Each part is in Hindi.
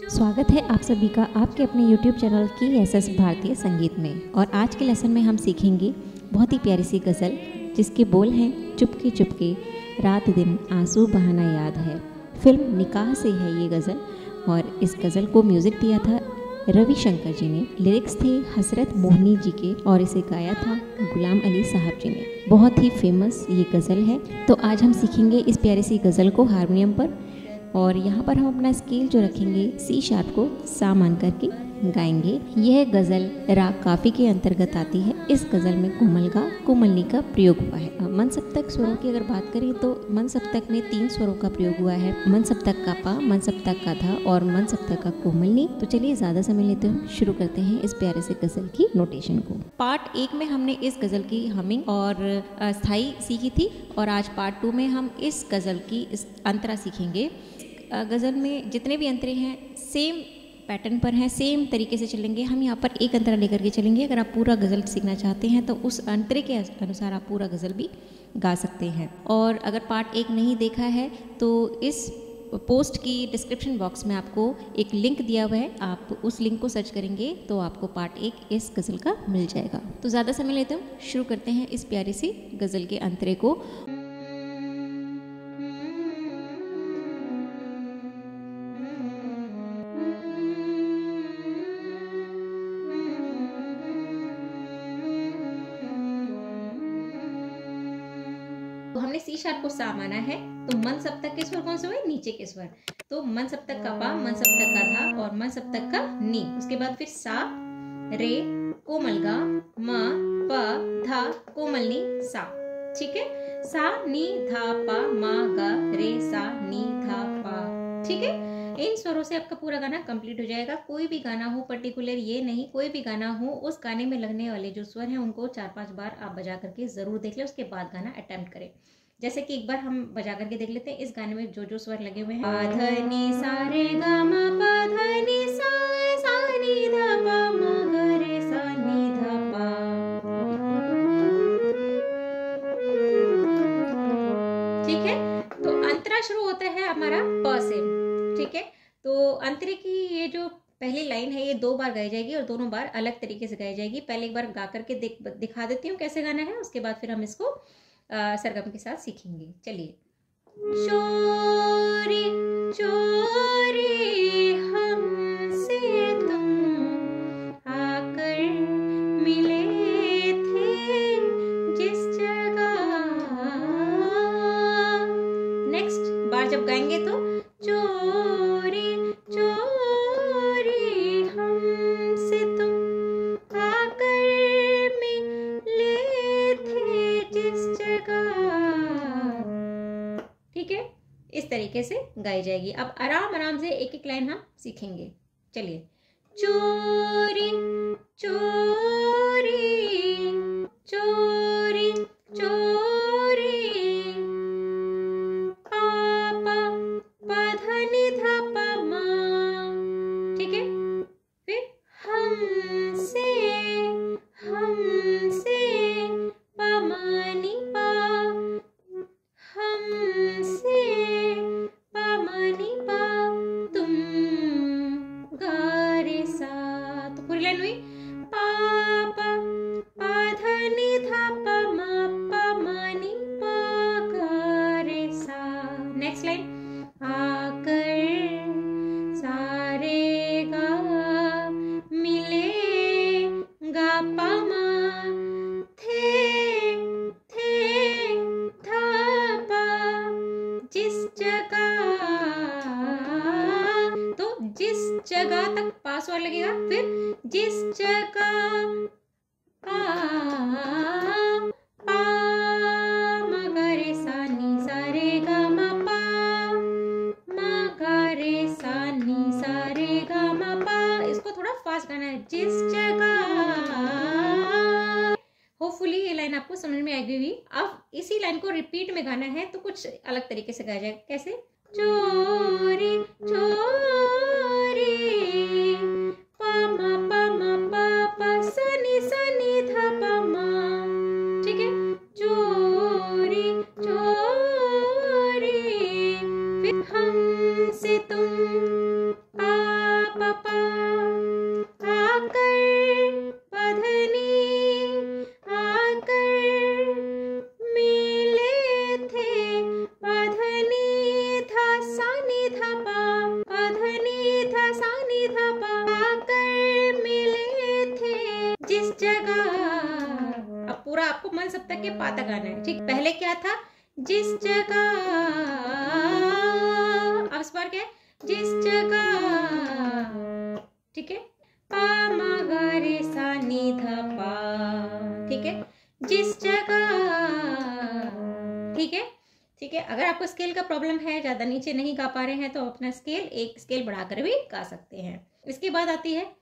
स्वागत है आप सभी का आपके अपने YouTube चैनल की एस एस भारतीय संगीत में। और आज के लेसन में हम सीखेंगे बहुत ही प्यारी सी गज़ल, जिसके बोल हैं, चुपके चुपके, रात दिन आँसू बहाना याद है। फ़िल्म निकाह से है ये गज़ल, और इस गज़ल को म्यूज़िक दिया था रवि शंकर जी ने। लिरिक्स थे हसरत मोहनी जी के, और इसे गाया था गुलाम अली साहब जी ने। बहुत ही फ़ेमस ये गज़ल है। तो आज हम सीखेंगे इस प्यारी सी गज़ल को हारमोनियम पर। और यहाँ पर हम अपना स्केल जो रखेंगे सी शार्प को सा मान करके गाएँगे। यह गज़ल राग काफ़ी के अंतर्गत आती है। इस गज़ल में कोमलगा कोमलनी का प्रयोग हुआ है। मन सप्तक स्वरों की अगर बात करें तो मन सप्तक में तीन स्वरों का प्रयोग हुआ है। मन सप्तक का पा मन सप्तक का धा और मन सप्तक का कोमलनी। तो चलिए ज़्यादा समय लेते हुए शुरू करते हैं इस प्यारे से गज़ल की नोटेशन को। पार्ट एक में हमने इस गज़ल की हमिंग और स्थायी सीखी थी और आज पार्ट टू में हम इस गज़ल की इस अंतरा सीखेंगे। गज़ल में जितने भी अंतरे हैं सेम पैटर्न पर हैं सेम तरीके से चलेंगे। हम यहाँ पर एक अंतरा लेकर के चलेंगे। अगर आप पूरा गज़ल सीखना चाहते हैं तो उस अंतरे के अनुसार आप पूरा गज़ल भी गा सकते हैं। और अगर पार्ट एक नहीं देखा है तो इस पोस्ट की डिस्क्रिप्शन बॉक्स में आपको एक लिंक दिया हुआ है। आप उस लिंक को सर्च करेंगे तो आपको पार्ट एक इस गज़ल का मिल जाएगा। तो ज़्यादा समय लेते हम शुरू करते हैं इस प्यारी सी गज़ल के अंतरे को। हमने सी शार्प को सा माना है तो मन सप्तक के स्वर कौन से हुए? नीचे के स्वर। तो मन सप्तक का पा, मन सप्तक का धा और मन सप्तक का नी। उसके बाद फिर सा, रे, कोमल गा, म, प, धा, कोमल नी, सा। ठीक है? सा, नी, धा, पा, मा, गा, रे, सा, नी, धा, पा। ठीक है? इन स्वरों से आपका पूरा गाना कंप्लीट हो जाएगा। कोई भी गाना हो पर्टिकुलर ये नहीं, कोई भी गाना हो, उस गाने में लगने वाले जो स्वर हैं, उनको चार पाँच बार आप बजा करके ज़रूर देख लें, उसके बाद गाना अटेम्प्ट करें। जैसे कि एक बार हम बजा करके देख लेते हैं, इस गाने में जो जो स्वर लगे हुए हैं। सारे ठीक है? तो अंतरा शुरू होता है हमारा प से। ठीक है? तो अंतरे की ये जो पहली लाइन है ये दो बार गाई जाएगी और दोनों बार अलग तरीके से गाई जाएगी। पहले एक बार गा करके दिख, दिखा देती हूँ कैसे गाना है उसके बाद फिर हम इसको सरगम के साथ सीखेंगे। चलिए। चोरी चोरी तरीके से गाई जाएगी। अब आराम आराम से एक एक लाइन हम सीखेंगे। चलिए। चोरी चोरी चोरी। और लगेगा, फिर जिस जगह पा इसको थोड़ा फास्ट गाना है, जिस जगह। होपफुली ये लाइन आपको समझ में आएगी। हुई अब इसी लाइन को रिपीट में गाना है तो कुछ अलग तरीके से गाया जाएगा कैसे? चोरी चोरी। आपको मन सब तक के पाता गाना है। ठीक, पहले क्या था? जिस जगह, अब इस बार जिस जगह, ठीक है? पा मा गा रे सा नी धा पा, ठीक है? जिस जगह, ठीक है? ठीक है, अगर आपको स्केल का प्रॉब्लम है, ज़्यादा नीचे नहीं गा पा रहे हैं तो अपना स्केल एक स्केल बढ़ाकर भी गा सकते हैं। इसके बाद आती है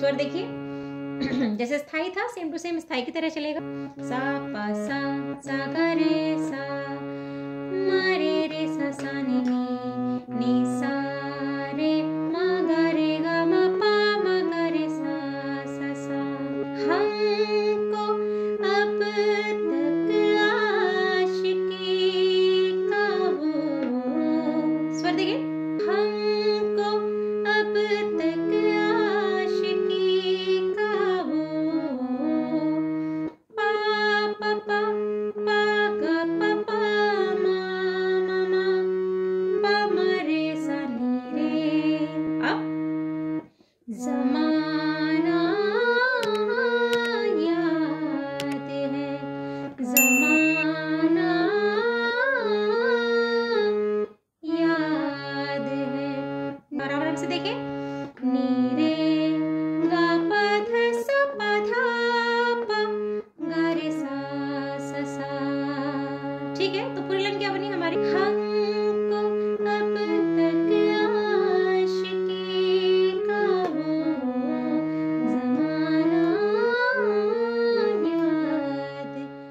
स्वर देखिए। जैसे स्थायी था सेम टू सेम स्थायी की तरह चलेगा। सा पा सा सा गा सा मा रे रे सा सा नी नी सा स्वर देंगे? हमको से देखें। गा रे ठीक है? तो पूरी लाइन क्या बनी? हमारी हम